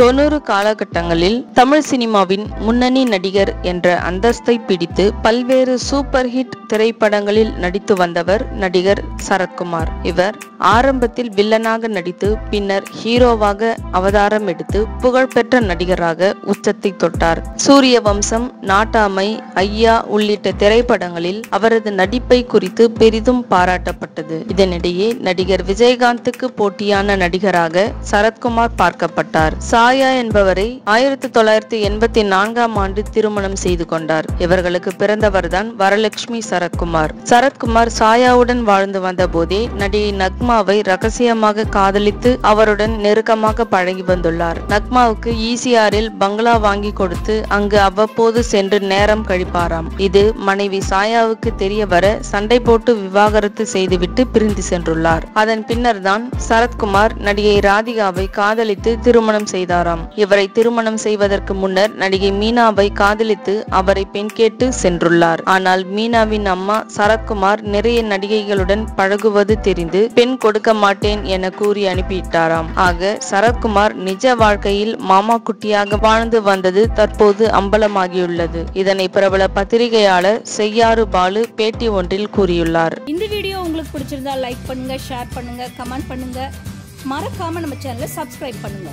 தொண்ணூறு காலகட்டங்களில் தமிழ் சினிமாவின் முன்னணி நடிகர் என்ற அந்தஸ்தை பிடித்து பல்வேறு சூப்பர் ஹிட் திரைப்படங்களில் நடித்து வந்தவர் நடிகர் சரத்குமார். இவர் ஆரம்பத்தில் வில்லனாக நடித்து பின்னர் ஹீரோவாக அவதாரம் எடுத்து புகழ்பெற்ற நடிகராக உச்சத்தை தொட்டார். சூரிய வம்சம் நாட்டாமை ஐயா உள்ளிட்ட திரைப்படங்களில் அவரது நடிப்பை குறித்து பெரிதும் பாராட்டப்பட்டது. இதனிடையே நடிகர் விஜயகாந்துக்கு போட்டியான நடிகராக சரத்குமார் பார்க்கப்பட்டார். ஆயா என்பவரை ஆயிரத்தி தொள்ளாயிரத்தி எண்பத்தி நான்காம் ஆண்டு திருமணம் செய்து கொண்டார். இவர்களுக்கு பிறந்தவர்தான் வரலட்சுமி சரத்குமார். சரத்குமார் சாயாவுடன் வாழ்ந்து வந்த போதே நடிகை நக்மாவை ரகசியமாக காதலித்து அவருடன் நெருக்கமாக பழகி வந்துள்ளார். நக்மாவுக்கு ஈசிஆரில் பங்களா வாங்கி கொடுத்து அங்கு அவ்வப்போது சென்று நேரம் கழிப்பாராம். இது மனைவி சாயாவுக்கு தெரிய வர சண்டை போட்டு விவாகரத்து செய்துவிட்டு பிரிந்து சென்றுள்ளார். அதன் பின்னர் தான் சரத்குமார் நடிகை ராதிகாவை காதலித்து திருமணம் செய்தார். செய்தாராம் இவரை திருமணம் செய்வதற்கு முன்னர் நடிகை மீனாவை காதலித்து அவரை பெண் கேட்டு சென்றுள்ளார். ஆனால் மீனாவின் அம்மா சரத்குமார் நிறைய நடிகைகளுடன் பழகுவது தெரிந்து பெண் கொடுக்க மாட்டேன் என கூறி அனுப்பிவிட்டாராம். ஆக சரத்குமார் நிஜ வாழ்க்கையில் மாமா குட்டியாக வாழ்ந்து வந்தது தற்போது அம்பலமாகியுள்ளது. இதனை பிரபல பத்திரிகையாளர் செய்யாறு பாலு பேட்டி ஒன்றில் கூறியுள்ளார். இந்த வீடியோ உங்களுக்கு பிடிச்சிருந்தா லைக் பண்ணுங்க ஷேர் பண்ணுங்க கமெண்ட் பண்ணுங்க. மறக்காம நம்ம சேனலை சப்ஸ்கிரைப் பண்ணுங்க.